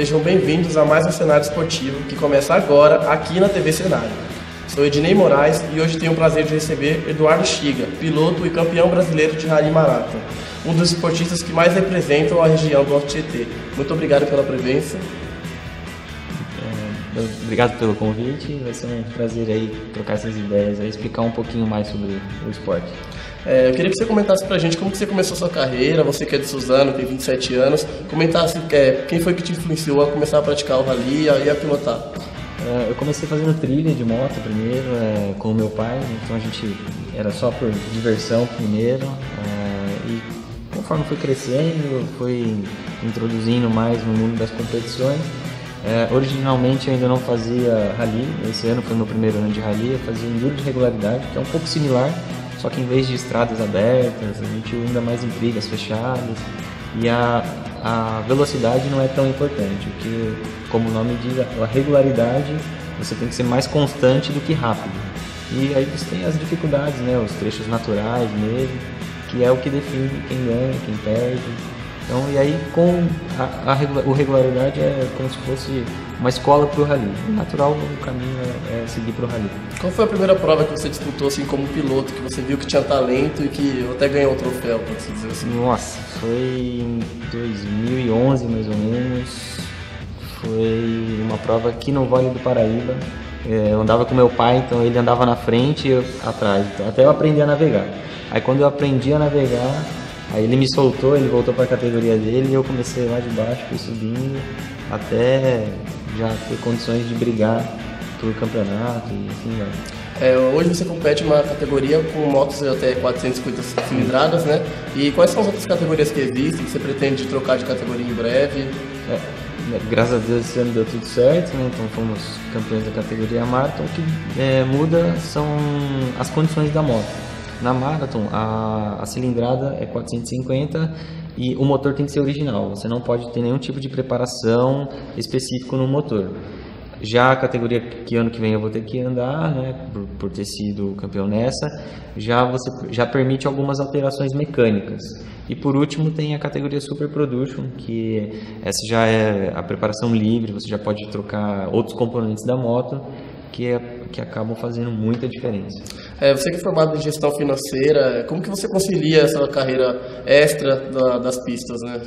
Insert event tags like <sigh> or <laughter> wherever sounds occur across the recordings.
Sejam bem-vindos a mais um cenário esportivo que começa agora aqui na TV Cenário. Sou Ednei Moraes e hoje tenho o prazer de receber Eduardo Chiga, piloto e campeão brasileiro de Rally Maratona, um dos esportistas que mais representam a região do Alto Tietê. Muito obrigado pela presença. É, obrigado pelo convite, vai ser um prazer aí trocar essas ideias, aí, explicar um pouquinho mais sobre o esporte. É, eu queria que você comentasse pra gente como que você começou sua carreira, você que é de Suzano, tem 27 anos, comentasse é, quem foi que te influenciou a começar a praticar o rally e a pilotar. É, eu comecei fazendo trilha de moto primeiro, é, com o meu pai, então a gente era só por diversão primeiro, é, e conforme foi crescendo, foi introduzindo mais no mundo das competições. É, originalmente eu ainda não fazia rally, esse ano foi meu primeiro ano de rally, eu fazia enduro de regularidade, que é um pouco similar, só que em vez de estradas abertas, a gente ainda mais em trilhas fechadas e a, a velocidade não é tão importante, porque, como o nome diz, a regularidade você tem que ser mais constante do que rápido. E aí você tem as dificuldades, né, os trechos naturais mesmo, que é o que define quem ganha, quem perde. Então, e aí com a, a, o regularidade é como se fosse uma escola para o rally. O natural o caminho é, é seguir para o rally. Qual foi a primeira prova que você disputou assim como piloto, que você viu que tinha talento e que até ganhou o troféu, pode se dizer assim? Nossa, foi em 2011 mais ou menos. Foi uma aqui no Vale do Paraíba. É, eu andava com meu pai, então ele andava na frente e eu atrás, até eu aprender a navegar. Aí quando eu aprendi a navegar, Aí ele me soltou, ele voltou para a categoria dele e eu comecei lá de baixo, fui subindo até já ter condições de brigar por campeonato e enfim. Né? É, hoje você compete uma categoria com motos até 450 cilindradas, né? E quais são as outras categorias que existem? Você pretende trocar de categoria em breve? É, graças a Deus esse ano deu tudo certo, né? Então fomos campeões da categoria Marathon. O que é, muda são as condições da moto. Na Marathon, a, a cilindrada é 450 e o motor tem que ser original. Você não pode ter nenhum tipo de preparação específico no motor. Já a categoria que ano que vem eu vou ter que andar, né, por, por ter sido campeão nessa, já você já permite algumas alterações mecânicas. E por último tem a categoria Super Production, que essa já é a preparação livre, você já pode trocar outros componentes da moto que, é, que acabam fazendo muita diferença. É, você que é formado em gestão financeira, como que você concilia essa carreira extra da, das pistas, né?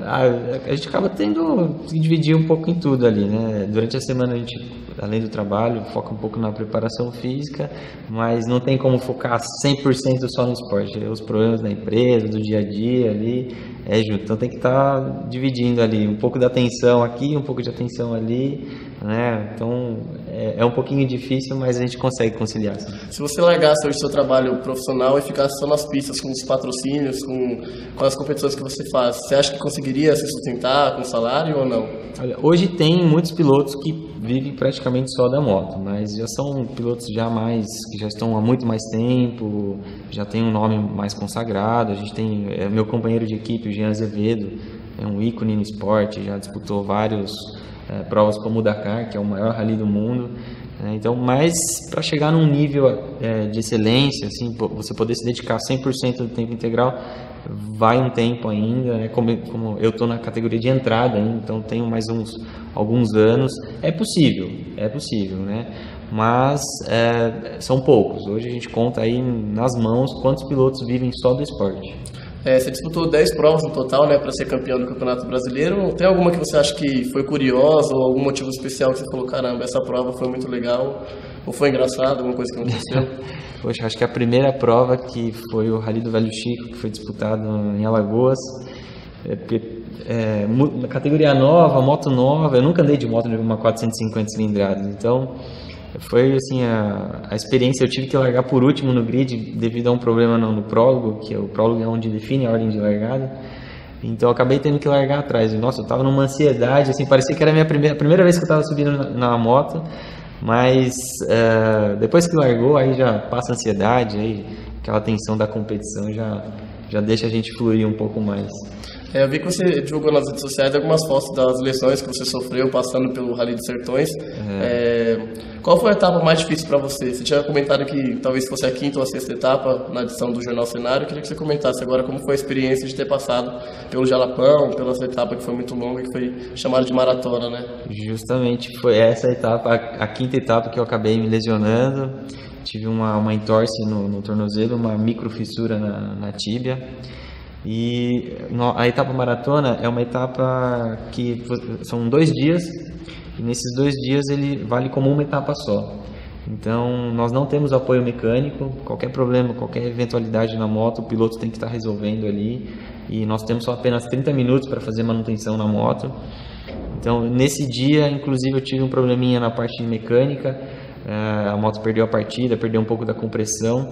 Ah, a gente acaba tendo que dividir um pouco em tudo ali, né? Durante a semana a gente, além do trabalho, foca um pouco na preparação física, mas não tem como focar 100% só no esporte. Os problemas da empresa, do dia a dia ali, é junto. Então tem que estar tá dividindo ali um pouco da atenção aqui, um pouco de atenção ali, né? Então é, é, um pouquinho difícil, mas a gente consegue conciliar. Se você largasse hoje seu trabalho profissional e ficasse só nas pistas, com os patrocínios, com, com as competições que você faz, você acha que conseguiria se sustentar com salário ou não? Olha, hoje tem muitos pilotos que vivem praticamente só da moto, mas já são pilotos já mais que já estão há muito mais tempo, já tem um nome mais consagrado. A gente tem é, meu companheiro de equipe, o Jean Azevedo, é um ícone no esporte, já disputou vários é, provas como o Dakar, que é o maior rally do mundo. É, então, mas para chegar num nível é, de excelência, assim, você poder se dedicar 100% do tempo integral, vai um tempo ainda. Né? Como, como eu estou na categoria de entrada, então tenho mais uns alguns anos. É possível, é possível, né? Mas é, são poucos. Hoje a gente conta aí nas mãos quantos pilotos vivem só do esporte. É, você disputou 10 provas no total, né, para ser campeão do Campeonato Brasileiro. Tem alguma que você acha que foi curiosa ou algum motivo especial que você falou, caramba, essa prova foi muito legal ou foi engraçado, alguma coisa que aconteceu? <laughs> Poxa, acho que a primeira prova que foi o Rally do Velho Chico, que foi disputado em Alagoas, é, é, categoria nova, moto nova, eu nunca andei de moto de uma 450 cilindradas, então foi assim a, a experiência eu tive que largar por último no grid devido a um problema no, no prólogo que é o prólogo é onde define a ordem de largada. Então eu acabei tendo que largar atrás. Nossa eu tava numa ansiedade assim parecia que era a minha primeira primeira vez que eu tava subindo na, na moto mas uh, depois que largou aí já passa a ansiedade aí aquela tensão da competição já já deixa a gente fluir um pouco mais É, eu vi que você divulgou nas redes sociais algumas fotos das lesões que você sofreu passando pelo Rally dos Sertões. É, qual foi a etapa mais difícil para você? Você tinha comentado que talvez fosse a quinta ou a sexta etapa na edição do Jornal Cenário. Eu queria que você comentasse agora como foi a experiência de ter passado pelo Jalapão, pela etapa que foi muito longa, que foi chamada de maratona, né? Justamente foi essa etapa, a, a quinta etapa que eu acabei me lesionando. Tive uma, uma entorse no, no tornozelo, uma microfissura na, na tíbia. E a etapa maratona é uma etapa que são dois dias e nesses dois dias ele vale como uma etapa só. Então nós não temos apoio mecânico, qualquer problema, qualquer eventualidade na moto, o piloto tem que estar resolvendo ali e nós temos só apenas 30 minutos para fazer manutenção na moto. Então nesse dia, inclusive, eu tive um probleminha na parte mecânica, eh, a moto perdeu a partida, perdeu um pouco da compressão,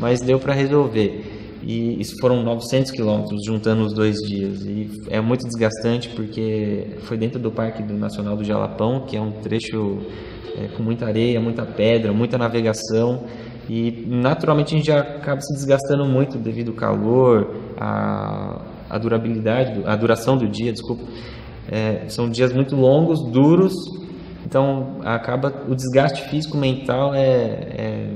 mas deu para resolver. E isso foram 900 quilômetros juntando os dois dias. E é muito desgastante porque foi dentro do Parque Nacional do Jalapão, que é um trecho é, com muita areia, muita pedra, muita navegação. E naturalmente a gente já acaba se desgastando muito devido ao calor, a, a durabilidade, a duração do dia, desculpa. É, são dias muito longos, duros, então acaba o desgaste físico mental é, é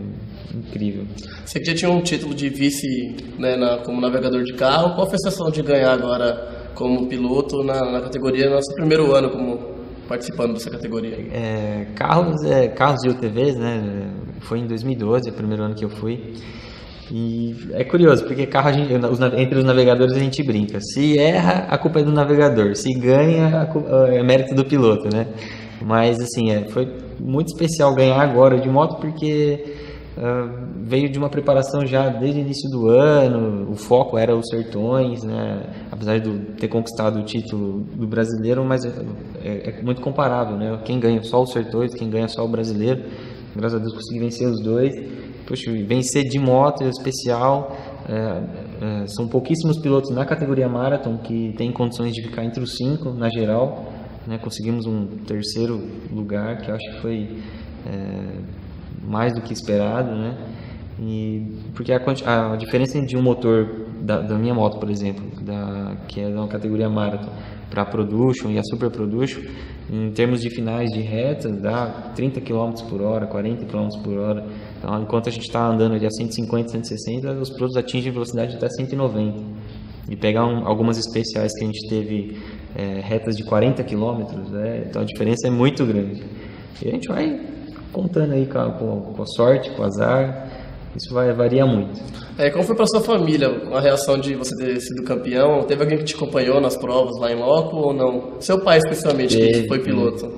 incrível. Você já tinha um título de vice né, na, como navegador de carro. Qual foi a sensação de ganhar agora como piloto na, na categoria, no nosso primeiro ano como participando dessa categoria? É, carros, é, carros e UTVs, né? Foi em 2012, é o primeiro ano que eu fui. E é curioso, porque carro gente, entre os navegadores a gente brinca. Se erra, a culpa é do navegador. Se ganha, culpa, é mérito do piloto, né? Mas assim, é, foi muito especial ganhar agora de moto porque Uh, veio de uma preparação já desde o início do ano, o foco era os sertões, né? apesar de ter conquistado o título do brasileiro, mas é, é, é, muito comparável, né? quem ganha só os sertões, quem ganha só o brasileiro, graças a Deus consegui vencer os dois, Poxa, vencer de moto é especial, é, é, são pouquíssimos pilotos na categoria Marathon que têm condições de ficar entre os cinco na geral, né? conseguimos um terceiro lugar que acho que foi é, mais do que esperado, né? E porque a, a diferença de um motor da, da, minha moto, por exemplo, da, que é da uma categoria marathon para production e a super production, em termos de finais de reta, dá 30 km por hora, 40 km por hora. Então, enquanto a gente está andando ali a 150, 160, os produtos atingem velocidade até 190. E pegar um, algumas especiais que a gente teve é, retas de 40 km, é, então a diferença é muito grande. E a gente vai contando aí com a, com a sorte, com o azar. Isso vai variar muito. É, como foi para sua família a reação de você ter sido campeão? Teve alguém que te acompanhou nas provas lá em loco ou não? Seu pai especialmente Teve, que foi piloto.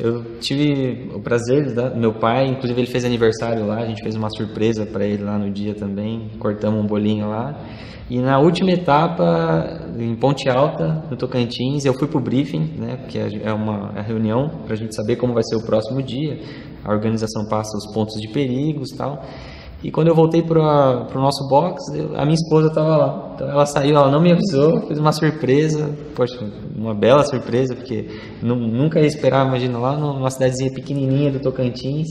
Eu tive o prazer do meu pai, inclusive ele fez aniversário lá, a gente fez uma surpresa para ele lá no dia também, cortamos um bolinho lá. E na última etapa, em Ponte Alta, no Tocantins, eu fui para o briefing, né, que é, é uma é reunião para a gente saber como vai ser o próximo dia. A organização passa os pontos de perigos tal. E quando eu voltei para o nosso box, eu, a minha esposa estava lá. Então ela saiu, ela não me avisou, fez uma surpresa, poxa, uma bela surpresa, porque nunca ia esperar, imagina, lá numa cidadezinha pequenininha do Tocantins.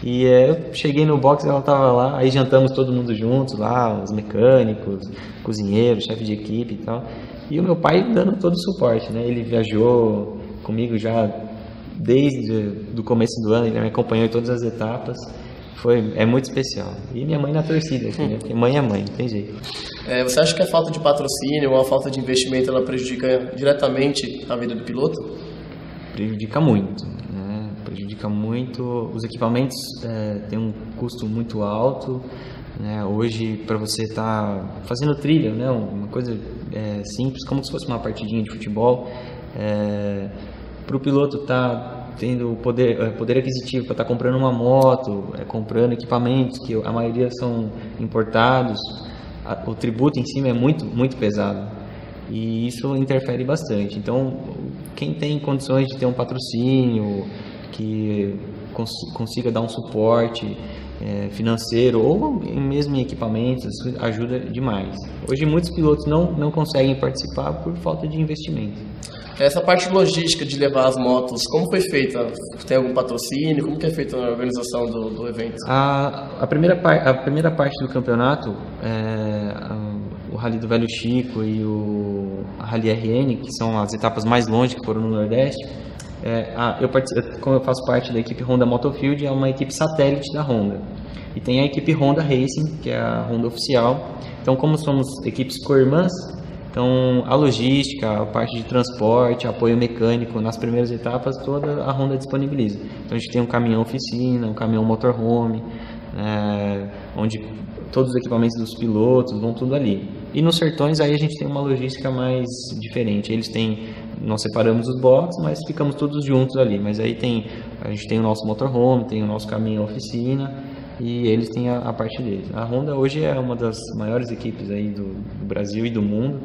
E é, eu cheguei no box, ela estava lá, aí jantamos todo mundo juntos lá, os mecânicos, cozinheiro, chefe de equipe e tal. E o meu pai dando todo o suporte, né? Ele viajou comigo já desde o começo do ano, ele me acompanhou em todas as etapas. Foi, é muito especial. E minha mãe na torcida, aqui, né? Porque mãe é mãe, não tem jeito. É, você acha que a falta de patrocínio ou a falta de investimento ela prejudica diretamente a vida do piloto? Prejudica muito. Né? Prejudica muito. Os equipamentos é, têm um custo muito alto. Né? Hoje, para você estar tá fazendo trilha, né? uma coisa é, simples, como se fosse uma partidinha de futebol, é, para o piloto estar tá tendo poder, é, poder aquisitivo para estar tá comprando uma moto, é, comprando equipamentos que a maioria são importados, a, o tributo em cima é muito, muito pesado. E isso interfere bastante. Então, quem tem condições de ter um patrocínio, que cons consiga dar um suporte é, financeiro ou mesmo em equipamentos, ajuda demais. Hoje, muitos pilotos não, não conseguem participar por falta de investimento. Essa parte logística de levar as motos, como foi feita? Tem algum patrocínio? Como que é feita a organização do, do evento? A, a, primeira, a primeira parte do campeonato, é, o Rally do Velho Chico e o Rally RN, que são as etapas mais longe que foram no Nordeste, é, a, eu como eu faço parte da equipe Honda Motofield, é uma equipe satélite da Honda. E tem a equipe Honda Racing, que é a Honda oficial. Então, como somos equipes co-irmãs, então a logística, a parte de transporte, apoio mecânico, nas primeiras etapas, toda a Honda disponibiliza. Então, a gente tem um caminhão oficina, um caminhão motorhome, é, onde todos os equipamentos dos pilotos vão tudo ali. E nos sertões aí a gente tem uma logística mais diferente. Eles têm, nós separamos os boxes, mas ficamos todos juntos ali. Mas aí tem, a gente tem o nosso motorhome, tem o nosso caminhão oficina e eles têm a, a parte deles. A Honda hoje é uma das maiores equipes aí do, do Brasil e do mundo.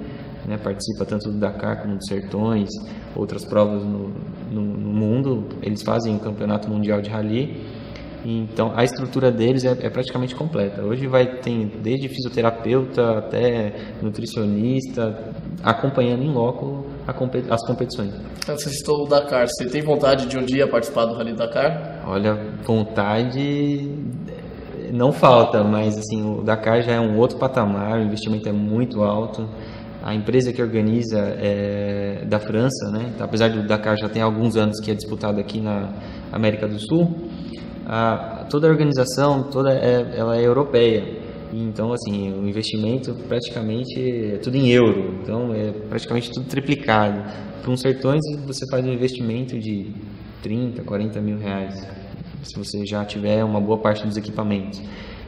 Né, participa tanto do Dakar como dos Sertões, outras provas no, no, no mundo. Eles fazem o campeonato mundial de rally então a estrutura deles é, é, praticamente completa. Hoje vai ter desde fisioterapeuta até nutricionista acompanhando em loco competi as competições. Você citou o Dakar. Você tem vontade de um dia participar do Rally Dakar? Olha, vontade não falta, mas assim o Dakar já é um outro patamar. O investimento é muito alto. A empresa que organiza é da França, né? Apesar do Dakar já tem alguns anos que é disputado aqui na América do Sul a, toda a organização toda é, ela é europeia. Então, assim, o investimento praticamente é tudo em euro. Então, é praticamente tudo triplicado. Para um sertões, você faz um investimento de 30, 40 mil reais. Se você já tiver uma boa parte dos equipamentos.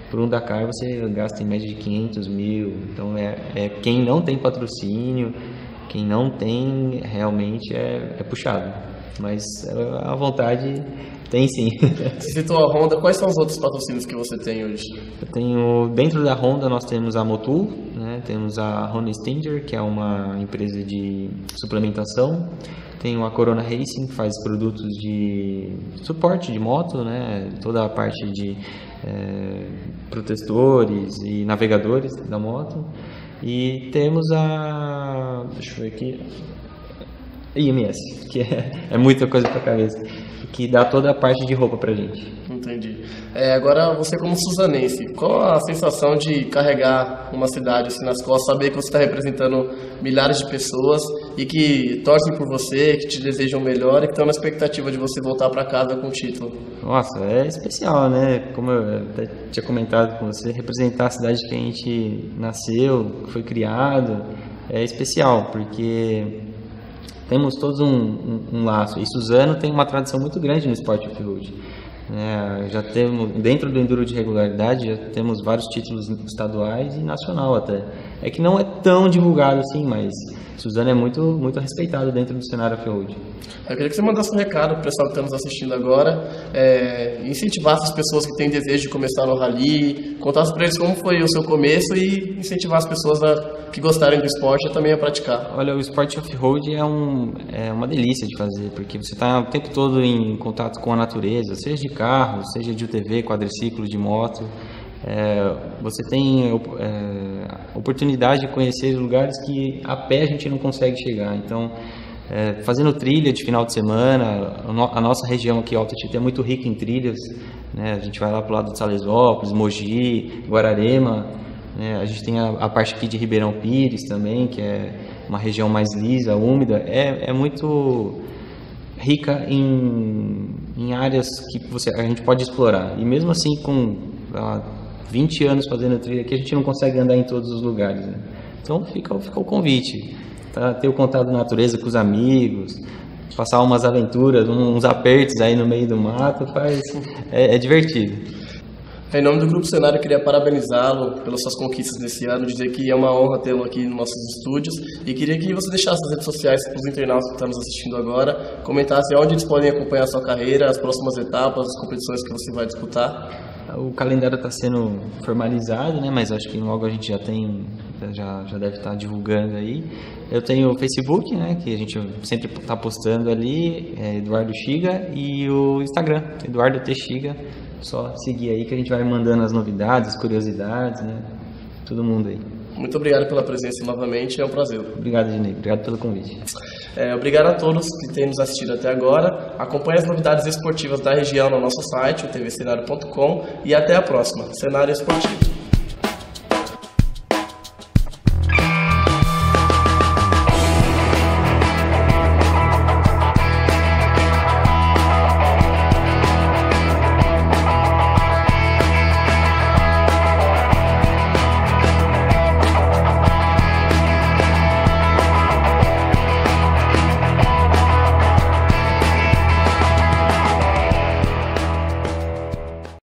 Para um Dakar, você gasta em média de 500 mil. Então, é, é quem não tem patrocínio, quem não tem, realmente é, é puxado. Mas a vontade tem sim. Você citou a Honda, quais são os outros patrocínios que você tem hoje? Eu tenho, dentro da Honda nós temos a Motul, né? Temos a Honda Stinger, que é uma empresa de suplementação, tenho a Corona Racing, que faz produtos de suporte de moto, né? toda a parte de é, protetores e navegadores da moto. E temos a. Deixa eu ver aqui. IMS, que é, é muita coisa para cabeça que dá toda a parte de roupa pra gente. Entendi. É, agora, você como suzanense, qual a sensação de carregar uma cidade assim nas costas, saber que você está representando milhares de pessoas e que torcem por você, que te desejam melhor e que estão na expectativa de você voltar para casa com o título? Nossa, é especial, né? Como eu até tinha comentado com você, representar a cidade que a gente nasceu, que foi criado, é especial, porque temos todos um, um, um, laço. E Suzano tem uma tradição muito grande no esporte off-road. É, já temos, dentro do enduro de regularidade, já temos vários títulos estaduais e nacional até. É que não é tão divulgado assim, mas Suzano é muito, muito respeitado dentro do cenário off-road. Eu queria que você mandasse um recado para o pessoal que está nos assistindo agora, é, incentivasse as pessoas que têm desejo de começar no rally, contasse para eles como foi o seu começo e incentivar as pessoas a, que gostarem do esporte também a praticar. Olha, o esporte off-road é, um, é uma delícia de fazer, porque você está o tempo todo em contato com a natureza, seja de carro, seja de UTV, quadriciclo, de moto. É, você tem é, oportunidade de conhecer lugares que a pé a gente não consegue chegar. Então, é, fazendo trilha de final de semana, a nossa região aqui, Alta Tietê, é muito rica em trilhas. Né? A gente vai lá para o lado de Salesópolis, Mogi, Guararema. Né? A gente tem a, a, parte aqui de Ribeirão Pires também, que é uma região mais lisa, úmida. É, é muito rica em, em áreas que você, a gente pode explorar. E mesmo assim, com 20 anos fazendo trilha aqui, a gente não consegue andar em todos os lugares. Né? Então fica, fica o convite tá? ter o contato da natureza com os amigos, passar umas aventuras, uns apertos aí no meio do mato, faz, é, é divertido. Em nome do Grupo Cenário, eu queria parabenizá-lo pelas suas conquistas desse ano, dizer que é uma honra tê-lo aqui nos nossos estúdios e queria que você deixasse as redes sociais para os internautas que estão nos assistindo agora, comentasse onde eles podem acompanhar a sua carreira, as próximas etapas, as competições que você vai disputar. O calendário está sendo formalizado, né? Mas acho que logo a gente já tem, já, já deve estar divulgando aí. Eu tenho o Facebook, né? Que a gente sempre está postando ali, é Eduardo Xiga, e o Instagram, Eduardo T. Xiga. Só seguir aí que a gente vai mandando as novidades, as curiosidades, né? Todo mundo aí. Muito obrigado pela presença novamente, é um prazer. Obrigado, Dinei. Obrigado pelo convite. É, obrigado a todos que têm nos assistido até agora. Acompanhe as novidades esportivas da região no nosso site, o tvcenário.com, e até a próxima. Cenário Esportivo.